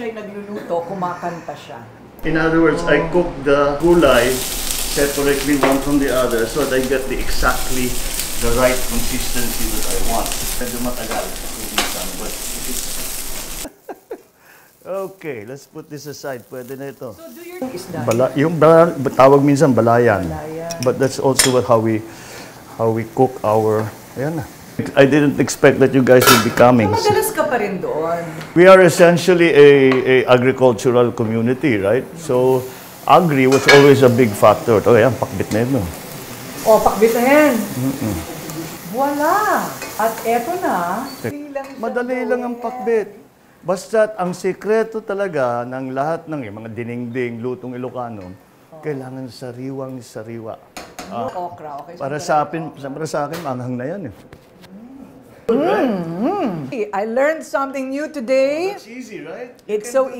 siya'y nagluluto, kumakanta siya. In other words, I cook the gulay separately one from the other so that I get the exactly the right consistency that I want. Medyo matagal minsan, but if it's... Okay, let's put this aside. Pwede na ito. So do your isda. Bala, yung bala, tawag minsan balayan. Balayan. But that's also what, how we how we cook our ayan na. I didn't expect that you guys would be coming. Madalas ka pa rin doon. We are essentially a, a agricultural community, right? So agri was always a big factor. Oh, yan, pakbit na yun. no? O, pakbit na yan. Wala. At eto na. Madali lang, siya Madali lang ang pakbit. Basta ang sekreto talaga ng lahat ng mga dinengdeng, lutong Ilocano, kailangan sariwang sariwa. Yung okra, okay? Para sa akin, para sa akin, manghang na yan eh. Mm-hmm. I learned something new today. It's easy, right? It's so easy.